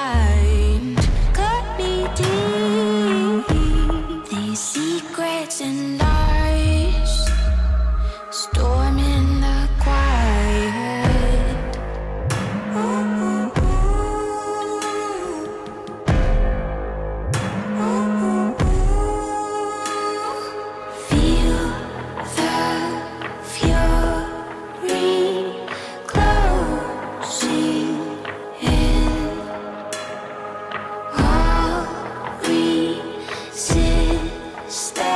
side Stay.